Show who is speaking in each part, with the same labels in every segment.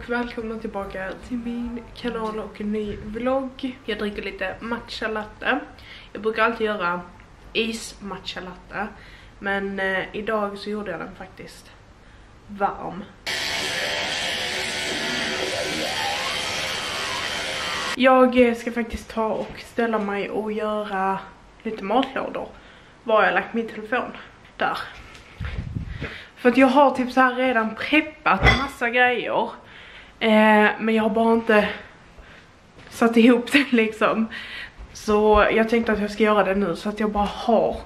Speaker 1: Och välkomna tillbaka till min kanal och en ny vlogg. Jag dricker lite matcha latte. Jag brukar alltid göra is matcha latte. Men eh, idag så gjorde jag den faktiskt varm. Jag eh, ska faktiskt ta och ställa mig och göra lite matlådor. Var har jag lagt min telefon? Där. För att jag har typ så här redan preppat massa grejer. Eh, men jag har bara inte satt ihop det liksom. Så jag tänkte att jag ska göra det nu så att jag bara har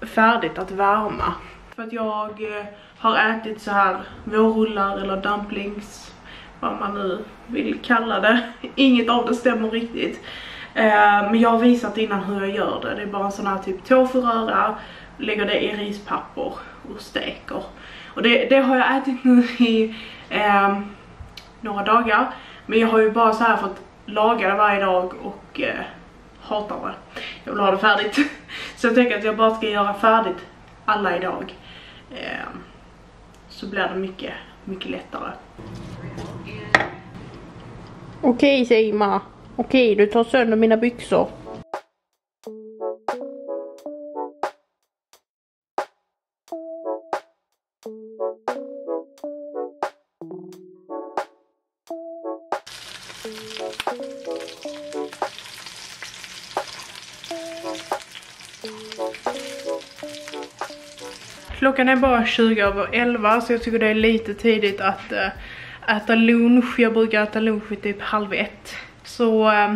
Speaker 1: färdigt att värma. För att jag eh, har ätit så här vårrullar eller dumplings, vad man nu vill kalla det. Inget av det stämmer riktigt. Eh, men jag har visat innan hur jag gör det. Det är bara en sån här typ tofuröra, lägger det i rispapper och steker. Och det, det har jag ätit nu i eh, några dagar. Men jag har ju bara så här fått laga det varje dag och eh, hatar det. Jag vill ha det färdigt. Så jag tänker att jag bara ska göra färdigt alla idag. Eh, så blir det mycket, mycket lättare. Okej Seima. Okej, du tar sönder mina byxor. Klockan är bara 20 över 11 så jag tycker det är lite tidigt att äh, äta lunch. Jag brukar äta lunch vid typ halv ett. Så äh,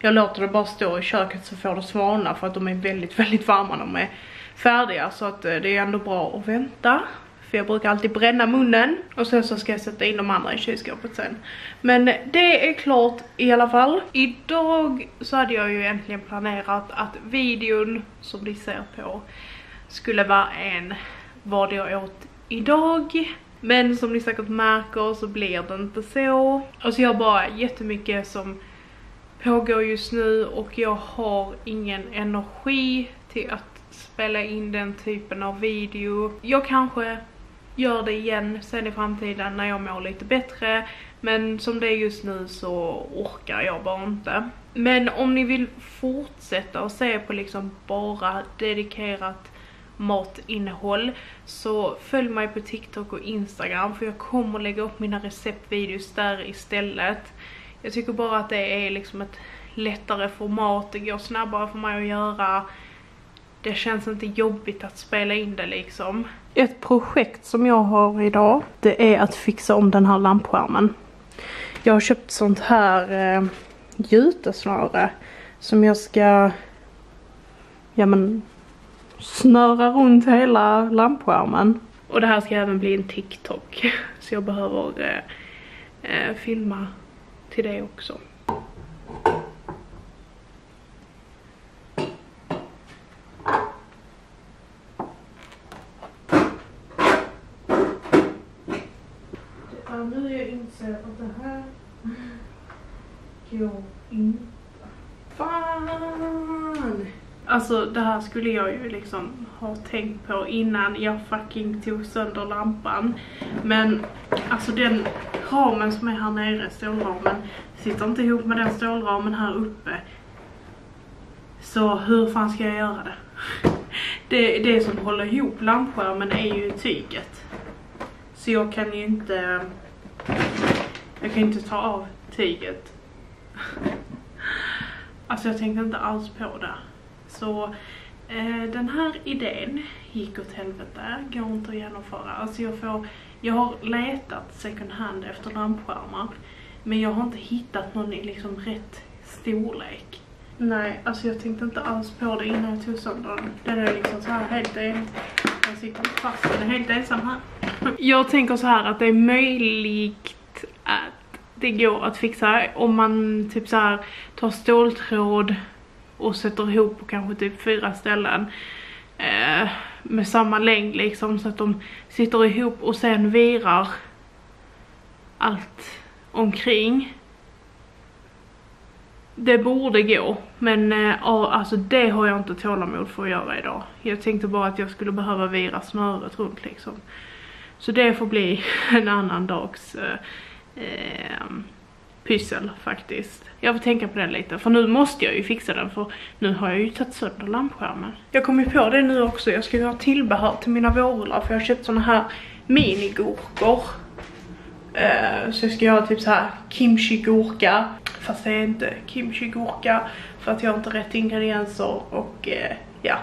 Speaker 1: jag låter det bara stå i köket så får det svalna för att de är väldigt, väldigt varma när de är färdiga. Så att äh, det är ändå bra att vänta. För jag brukar alltid bränna munnen. Och sen så ska jag sätta in de andra i kylskåpet sen. Men det är klart i alla fall. Idag så hade jag ju egentligen planerat att videon som ni ser på skulle vara en vad jag åt idag. Men som ni säkert märker så blir det inte så. Alltså jag har bara jättemycket som pågår just nu och jag har ingen energi till att spela in den typen av video. Jag kanske gör det igen sen i framtiden när jag mår lite bättre. Men som det är just nu så orkar jag bara inte. Men om ni vill fortsätta och se på liksom bara dedikerat matinnehåll så följ mig på TikTok och Instagram för jag kommer lägga upp mina receptvideos där istället. Jag tycker bara att det är liksom ett lättare format, det går snabbare för mig att göra. Det känns inte jobbigt att spela in det liksom. Ett projekt som jag har idag, det är att fixa om den här lampskärmen. Jag har köpt sånt här eh, jutesnöre som jag ska ja men snöra runt hela lampskärmen. Och det här ska även bli en TikTok. Så jag behöver eh, eh, filma till det också. Ja, nu jag inser att det här går inte. Fan! Alltså det här skulle jag ju liksom ha tänkt på innan jag fucking tog sönder lampan. Men alltså den ramen som är här nere, stålramen, sitter inte ihop med den stålramen här uppe. Så hur fan ska jag göra det? Det, det som håller ihop lampskärmen är ju tyget. Så jag kan ju inte, jag kan inte ta av tyget. Alltså jag tänkte inte alls på det. Så eh, den här idén gick åt helvete, går inte att genomföra. Alltså jag får, jag har letat second hand efter lampskärmar. Men jag har inte hittat någon i liksom rätt storlek. Nej, alltså jag tänkte inte alls på det innan jag tog sönder den. Den är liksom så här helt en... Den sitter fast, den är helt ensam här. Jag tänker så här att det är möjligt att det går att fixa om man typ så här tar ståltråd och sätter ihop på kanske typ fyra ställen eh, med samma längd liksom så att de sitter ihop och sen virar allt omkring. Det borde gå, men eh, alltså det har jag inte tålamod för att göra idag. Jag tänkte bara att jag skulle behöva vira snöret runt liksom. Så det får bli en annan dags eh, eh, pyssel faktiskt. Jag får tänka på det lite, för nu måste jag ju fixa den för nu har jag ju tagit sönder lampskärmen. Jag kom ju på det nu också, jag ska ju ha tillbehör till mina vårrullar för jag har köpt såna här minigurkor. Uh, så jag ska göra typ så här kimchi-gurka, fast det är inte kimchi-gurka för att jag har inte rätt ingredienser och uh, ja.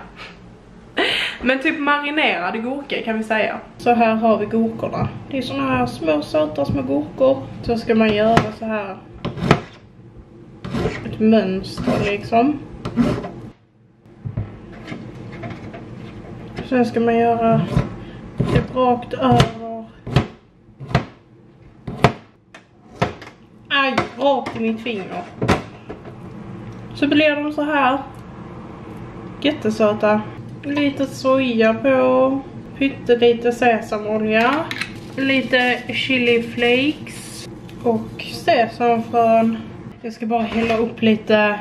Speaker 1: Men typ marinerade gurka kan vi säga. Så här har vi gurkorna. Det är såna här små söta små gurkor. Så ska man göra så här ett mönster liksom. Sen ska man göra typ rakt över. Aj, rakt i mitt finger. Så blir de så här. Jättesöta. Lite soja på. Pyttelite sesamolja. Lite chili flakes. Och sesamfrön. Jag ska bara hälla upp lite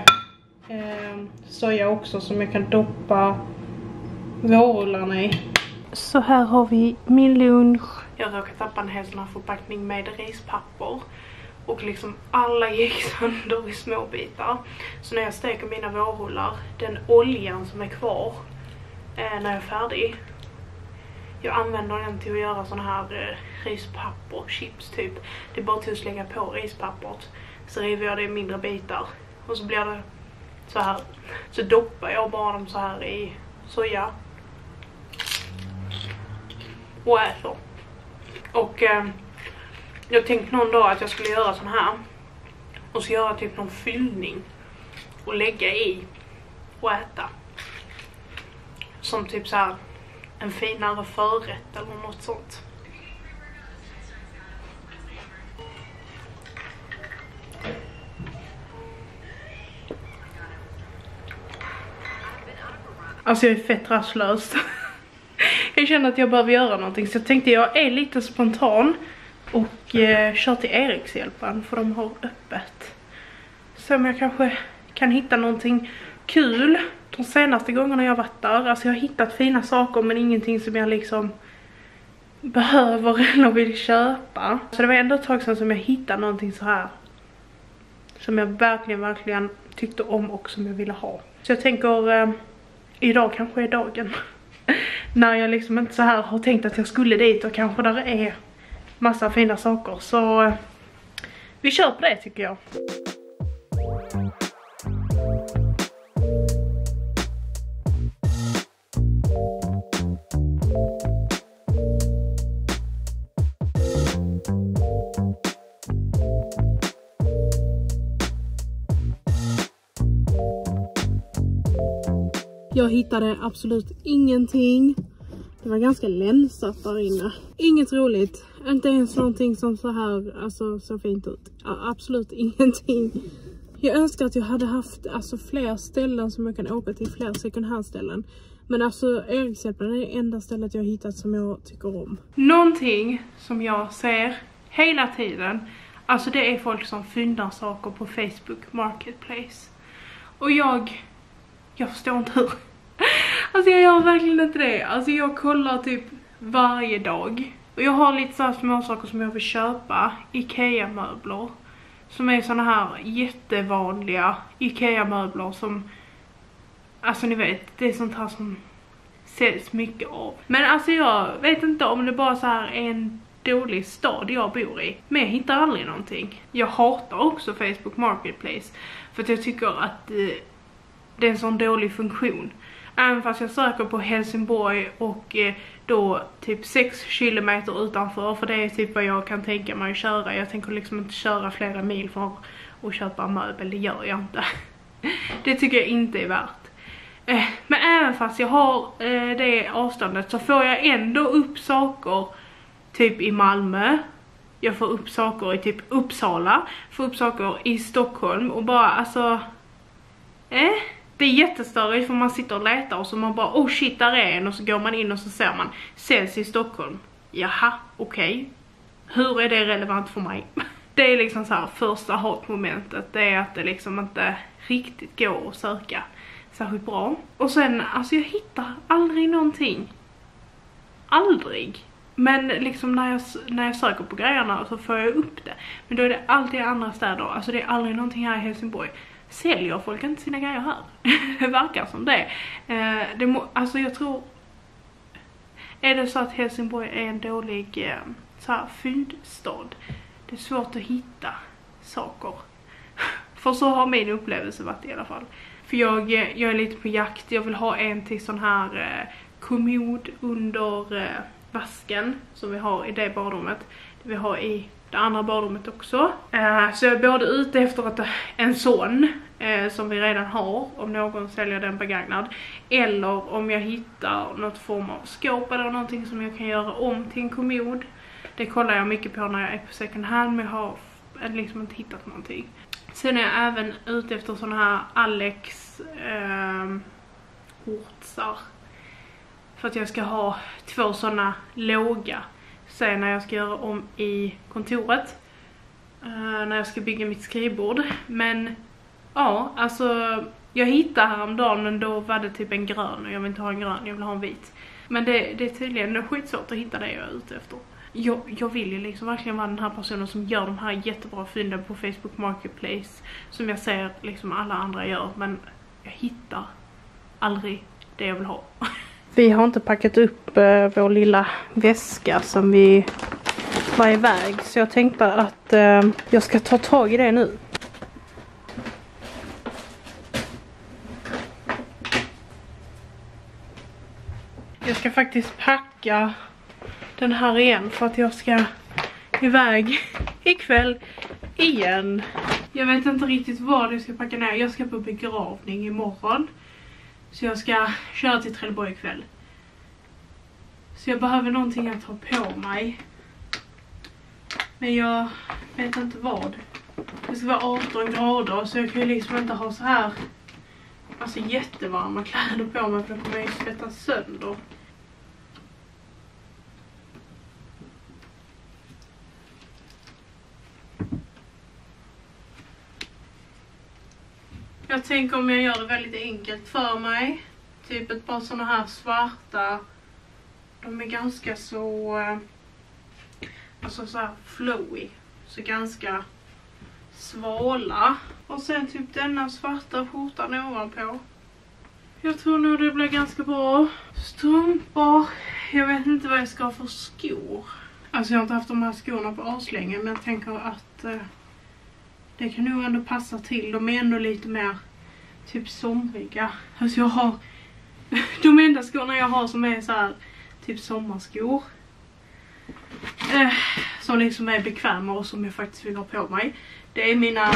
Speaker 1: eh, soja också som jag kan doppa vårrullarna i. Så här har vi min lunch. Jag råkade tappa en hel sån här förpackning med rispapper. Och liksom alla gick sönder i små bitar. Så när jag steker mina vårrullar, den oljan som är kvar eh, när jag är färdig. Jag använder den till att göra såna här eh, rispapper, chips typ. Det är bara till att slänga på rispappret. Så river jag det i mindre bitar. Och så blir det så här. Så doppar jag bara dem så här i soja. Och äter. Och eh, jag tänkte någon dag att jag skulle göra sån här. Och så göra typ någon fyllning. Och lägga i. Och äta. Som typ så här en finare förrätt eller något sånt. Alltså jag är fett rastlös. jag känner att jag behöver göra någonting så jag tänkte jag är lite spontan och eh, kör till Erikshjälpen för de har öppet. Så om jag kanske kan hitta någonting kul de senaste gångerna jag varit där. Alltså jag har hittat fina saker men ingenting som jag liksom behöver eller vill köpa. Så det var ändå ett tag sedan som jag hittade någonting så här som jag verkligen, verkligen tyckte om och som jag ville ha. Så jag tänker, eh, idag kanske är dagen. När jag liksom inte så här har tänkt att jag skulle dit och kanske där är massa fina saker. Så eh, vi kör på det tycker jag. Jag hittade absolut ingenting. Det var ganska länsat där inne. Inget roligt. Inte ens någonting som så här, alltså så fint ut. Absolut ingenting. Jag önskar att jag hade haft alltså fler ställen som jag kan åka till, fler second hand ställen. Men alltså Erikshjälpen är det enda stället jag hittat som jag tycker om. Någonting som jag ser hela tiden, alltså det är folk som fyndar saker på Facebook Marketplace. Och jag, jag förstår inte hur. Alltså jag gör verkligen inte det. Alltså jag kollar typ varje dag. Och jag har lite såhär små saker som jag vill köpa. Ikea-möbler. Som är såna här jättevanliga Ikea-möbler som... Alltså ni vet, det är sånt här som säljs mycket av. Men alltså jag vet inte om det bara så här är en dålig stad jag bor i. Men jag hittar aldrig någonting. Jag hatar också Facebook Marketplace. För att jag tycker att eh, det är en sån dålig funktion. Även fast jag söker på Helsingborg och eh, då typ 6 kilometer utanför för det är typ vad jag kan tänka mig att köra. Jag tänker liksom inte köra flera mil för att köpa möbel, det gör jag inte. Det tycker jag inte är värt. Eh, men även fast jag har eh, det avståndet så får jag ändå upp saker typ i Malmö. Jag får upp saker i typ Uppsala, får upp saker i Stockholm och bara alltså... Eh? Det är jättestörigt för man sitter och letar och så man bara oh shit där är en och så går man in och så ser man säljs i Stockholm. Jaha, okej. Okay. Hur är det relevant för mig? Det är liksom så här första hatmomentet, det är att det liksom inte riktigt går att söka särskilt bra. Och sen, alltså jag hittar aldrig någonting. Aldrig. Men liksom när jag, när jag söker på grejerna så får jag upp det. Men då är det alltid i andra städer, alltså det är aldrig någonting här i Helsingborg. Säljer folk inte sina grejer här? det verkar som det. Eh, det må, alltså jag tror... Är det så att Helsingborg är en dålig eh, så här, fyndstad? Det är svårt att hitta saker. För så har min upplevelse varit i alla fall. För jag, eh, jag är lite på jakt, jag vill ha en till sån här eh, kommod under eh, vasken som vi har i det badrummet. Det vi har i det andra badrummet också. Eh, så jag är både ute efter att, eh, en sån eh, som vi redan har om någon säljer den begagnad. Eller om jag hittar något form av skåp eller någonting som jag kan göra om till en kommod. Det kollar jag mycket på när jag är på second hand men jag har liksom inte hittat någonting. Sen är jag även ute efter såna här Alex eh, ortsar. För att jag ska ha två såna låga. Sen när jag ska göra om i kontoret. Eh, när jag ska bygga mitt skrivbord. Men ja, alltså jag hittade häromdagen men då var det typ en grön och jag vill inte ha en grön, jag vill ha en vit. Men det, det är tydligen skitsvårt att hitta det jag är ute efter jag, jag vill ju liksom verkligen vara den här personen som gör de här jättebra fynden på Facebook Marketplace. Som jag ser liksom alla andra gör. Men jag hittar aldrig det jag vill ha. Vi har inte packat upp eh, vår lilla väska som vi var iväg. Så jag tänkte att eh, jag ska ta tag i det nu. Jag ska faktiskt packa den här igen för att jag ska iväg ikväll igen. Jag vet inte riktigt vad jag ska packa ner. Jag ska på begravning imorgon. Så jag ska köra till Trelleborg ikväll. Så jag behöver någonting att ha på mig. Men jag vet inte vad. Det ska vara 18 grader så jag kan ju liksom inte ha så här alltså jättevarma kläder på mig för då kommer jag ju svettas sönder. Jag tänker om jag gör det väldigt enkelt för mig. Typ ett par sådana här svarta. De är ganska så... Eh, alltså så här flowy. Så ganska svala. Och sen typ denna svarta skjortan ovanpå. Jag tror nog det blir ganska bra. Strumpor. Jag vet inte vad jag ska ha för skor. Alltså jag har inte haft de här skorna på aslänge men jag tänker att eh, det kan nog ändå passa till. De är ändå lite mer typ somriga. Alltså jag har de enda skorna jag har som är så här typ sommarskor. Eh, som liksom är bekväma och som jag faktiskt vill ha på mig. Det är mina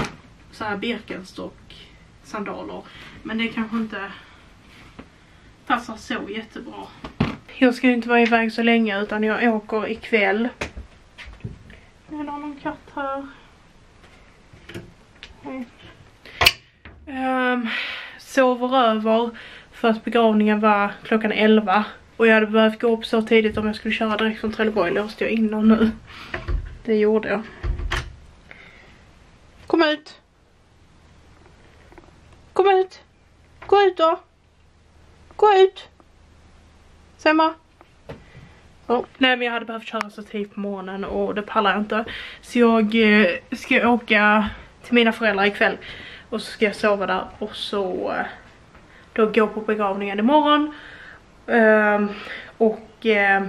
Speaker 1: så här Birkenstock sandaler. Men det kanske inte passar så jättebra. Jag ska inte vara iväg så länge utan jag åker ikväll. Jag har någon katt här? Um, sover över för att begravningen var klockan 11. Och jag hade behövt gå upp så tidigt om jag skulle köra direkt från Trelleborg. Låste jag in nu. Det gjorde jag. Kom ut! Kom ut! Gå ut då! Gå ut! Semma! Oh. Nej men jag hade behövt köra så tidigt på morgonen och det pallar jag inte. Så jag eh, ska åka till mina föräldrar ikväll. Och så ska jag sova där och så eh, då gå på begravningen imorgon. Um, och uh,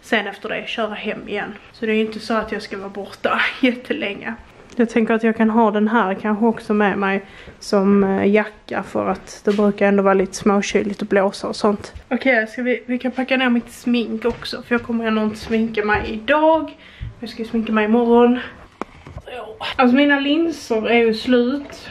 Speaker 1: sen efter det köra hem igen. Så det är inte så att jag ska vara borta jättelänge. Jag tänker att jag kan ha den här kanske också med mig som uh, jacka för att det brukar ändå vara lite småkyligt och blåsa och sånt. Okej, okay, vi, vi kan packa ner mitt smink också för jag kommer ändå inte sminka mig idag. Jag ska sminka mig imorgon. Alltså mina linser är ju slut.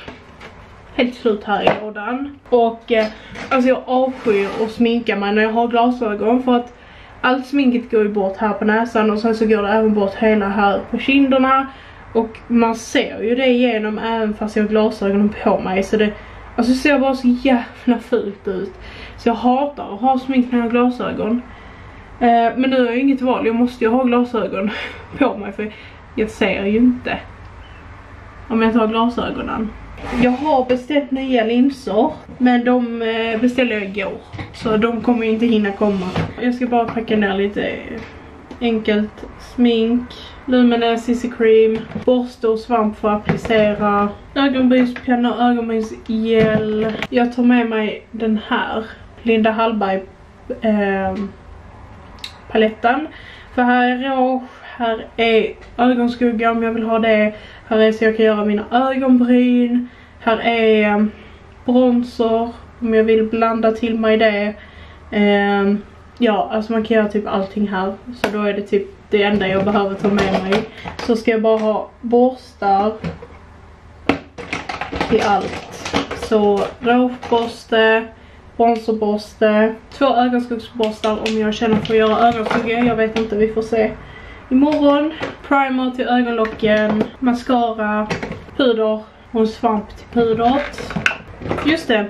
Speaker 1: Helt slut här i lådan. Och eh, alltså jag avskyr att sminka mig när jag har glasögon för att allt sminket går ju bort här på näsan och sen så går det även bort hela här på kinderna. Och man ser ju det igenom även fast jag har glasögonen på mig så det Alltså det ser bara så jävla fult ut. Så jag hatar att ha smink när jag har glasögon. Eh, men nu har jag inget val, jag måste ju ha glasögon på mig för jag ser ju inte om jag tar glasögonen. Jag har beställt nya linser men de eh, beställde jag igår så de kommer inte hinna komma. Jag ska bara packa ner lite eh, enkelt smink, Lumene CC cream, borste och svamp för att applicera, ögonbrynspenna, ögonbrynsgel. Jag tar med mig den här, Linda Hallberg eh, paletten. För här är rouge, här är ögonskugga om jag vill ha det. Här är så jag kan göra mina ögonbryn. Här är ehm, bronzer om jag vill blanda till mig det. Ehm, ja, alltså man kan göra typ allting här. Så då är det typ det enda jag behöver ta med mig. Så ska jag bara ha borstar till allt. Så rougeborste, bronzerborste, två ögonskuggsborstar om jag känner för att göra ögonskugga. Jag vet inte, vi får se imorgon. Primer till ögonlocken, mascara, puder och en svamp till pudret. Just det,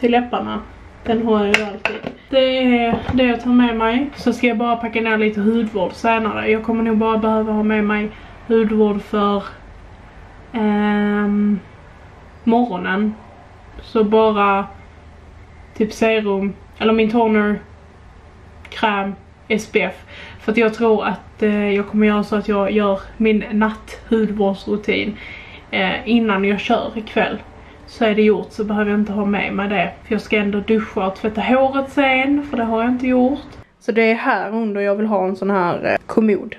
Speaker 1: till läpparna. Den har jag ju alltid. Det är det jag tar med mig. Så ska jag bara packa ner lite hudvård senare. Jag kommer nog bara behöva ha med mig hudvård för um, morgonen. Så bara typ serum, eller min toner, kräm, SPF. För att jag tror att eh, jag kommer göra så att jag gör min natthudvårdsrutin eh, innan jag kör ikväll. Så är det gjort så behöver jag inte ha med mig det. För jag ska ändå duscha och tvätta håret sen, för det har jag inte gjort. Så det är här under jag vill ha en sån här eh, kommod.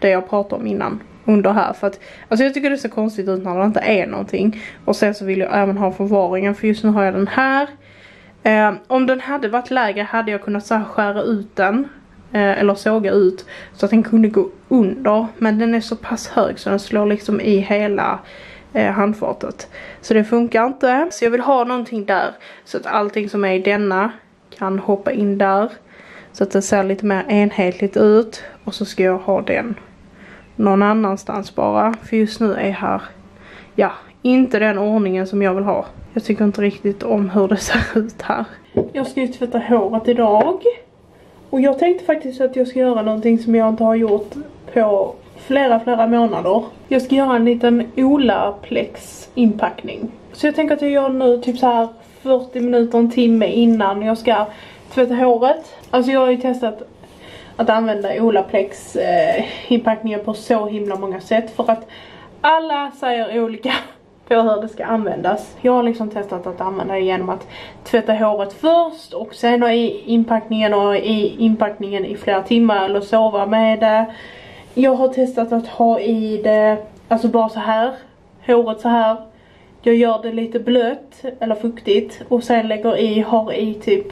Speaker 1: Det jag pratade om innan under här för att alltså jag tycker det ser konstigt ut när det inte är någonting och sen så vill jag även ha förvaringen för just nu har jag den här eh, om den hade varit lägre hade jag kunnat så skära ut den Eh, eller såga ut så att den kunde gå under men den är så pass hög så den slår liksom i hela eh, handfatet så det funkar inte så jag vill ha någonting där så att allting som är i denna kan hoppa in där så att det ser lite mer enhetligt ut och så ska jag ha den någon annanstans bara. För just nu är här, ja, inte den ordningen som jag vill ha. Jag tycker inte riktigt om hur det ser ut här. Jag ska ju tvätta håret idag. Och jag tänkte faktiskt att jag ska göra någonting som jag inte har gjort på flera, flera månader. Jag ska göra en liten Olaplex inpackning. Så jag tänker att jag gör nu typ så här 40 minuter, en timme innan jag ska tvätta håret. Alltså jag har ju testat att använda Olaplex eh, inpackningar på så himla många sätt för att alla säger olika på hur det ska användas. Jag har liksom testat att använda det genom att tvätta håret först och sen i inpackningen och i inpackningen i flera timmar eller sova med det. Jag har testat att ha i det, alltså bara så här, håret så här. Jag gör det lite blött eller fuktigt och sen lägger i, har i typ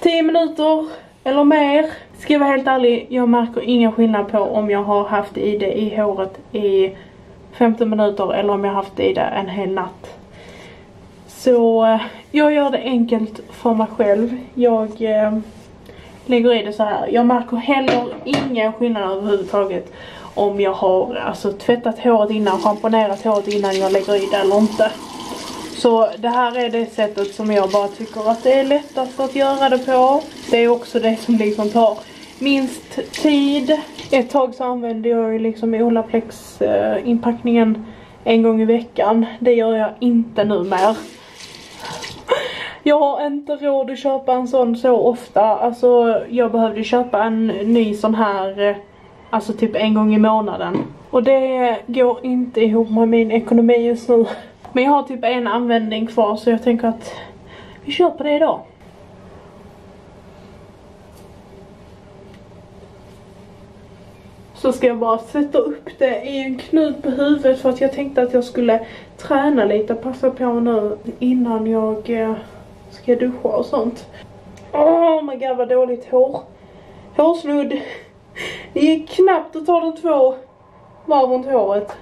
Speaker 1: 10 minuter eller mer. Ska jag vara helt ärlig, jag märker ingen skillnad på om jag har haft i det i håret i 15 minuter eller om jag haft i det en hel natt. Så eh, jag gör det enkelt för mig själv. Jag eh, lägger i det så här. Jag märker heller ingen skillnad överhuvudtaget om jag har alltså, tvättat håret innan, schamponerat håret innan jag lägger i det eller inte. Så det här är det sättet som jag bara tycker att det är lättast att göra det på. Det är också det som liksom tar minst tid. Ett tag så använde jag ju liksom Olaplex-inpackningen en gång i veckan. Det gör jag inte nu mer. Jag har inte råd att köpa en sån så ofta. Alltså jag behövde köpa en ny sån här, eh, alltså typ en gång i månaden. Och det går inte ihop med min ekonomi just nu. Men jag har typ en användning kvar så jag tänker att vi kör på det idag. Så ska jag bara sätta upp det i en knut på huvudet för att jag tänkte att jag skulle träna lite, passa på nu innan jag eh, ska duscha och sånt. Oh my god vad dåligt hår. Hårsnudd. Det gick knappt att ta de två varv runt håret.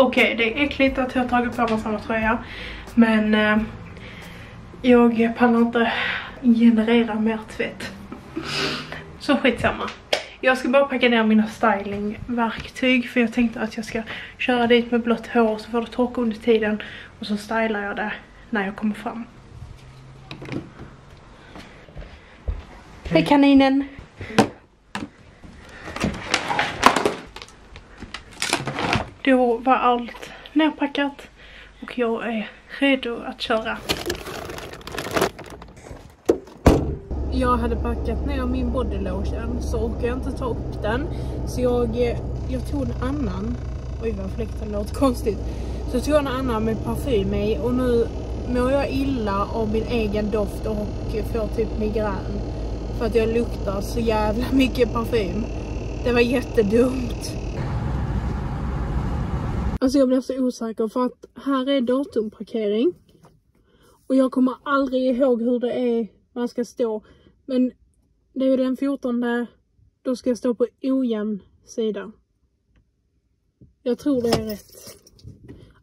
Speaker 1: Okej, okay, det är äckligt att jag har tagit på mig samma tröja. Men eh, jag pallar inte generera mer tvätt. Så skitsamma. Jag ska bara packa ner mina stylingverktyg för jag tänkte att jag ska köra dit med blått hår så får det torka under tiden och så stylar jag det när jag kommer fram. Hej kaninen! Då var allt nerpackat och jag är redo att köra. Jag hade packat ner min bodylotion så orkade jag inte ta upp den. Så jag, jag tog en annan. Oj vad fläkten låter konstigt. Så jag tog en annan med parfym i och nu mår jag illa av min egen doft och får typ migrän. För att jag luktar så jävla mycket parfym. Det var jättedumt. Alltså jag blev så osäker för att här är datumparkering. Och jag kommer aldrig ihåg hur det är man ska stå. Men det är ju den 14, då ska jag stå på ojämn sida. Jag tror det är rätt.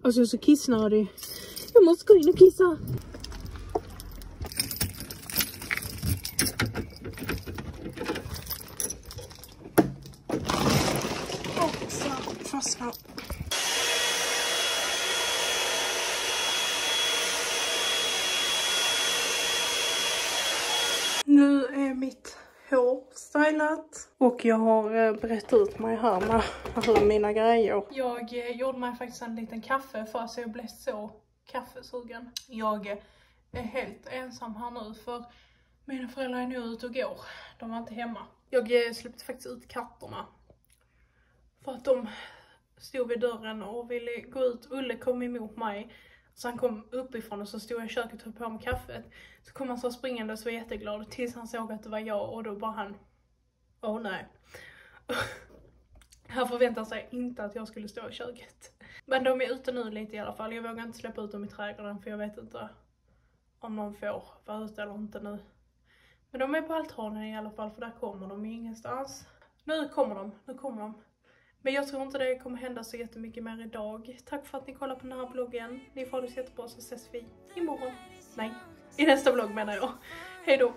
Speaker 1: Alltså jag är så kissnödig. Jag måste gå in och kissa. Och så fastnar Nu är mitt hår stylat och jag har eh, brett ut mig här med alla mina grejer. Jag eh, gjorde mig faktiskt en liten kaffe för att jag blev så kaffesugen. Jag eh, är helt ensam här nu för mina föräldrar är nu ute och går. De var inte hemma. Jag eh, släppte faktiskt ut katterna. För att de stod vid dörren och ville gå ut. Ulle kom emot mig så han kom uppifrån och så stod jag i köket och höll på med kaffet. Så kom han så springande och så var jätteglad tills han såg att det var jag och då bara han, åh nej. Han förväntar sig inte att jag skulle stå i köket. Men de är ute nu lite i alla fall. Jag vågar inte släppa ut dem i trädgården för jag vet inte om de får vara ute eller inte nu. Men de är på altanen i alla fall för där kommer de ingenstans. Nu kommer de, nu kommer de. Men jag tror inte det kommer hända så jättemycket mer idag. Tack för att ni kollar på den här vloggen. Ni får ha det så jättebra så ses vi imorgon. Nej, i nästa vlogg menar jag. Hejdå!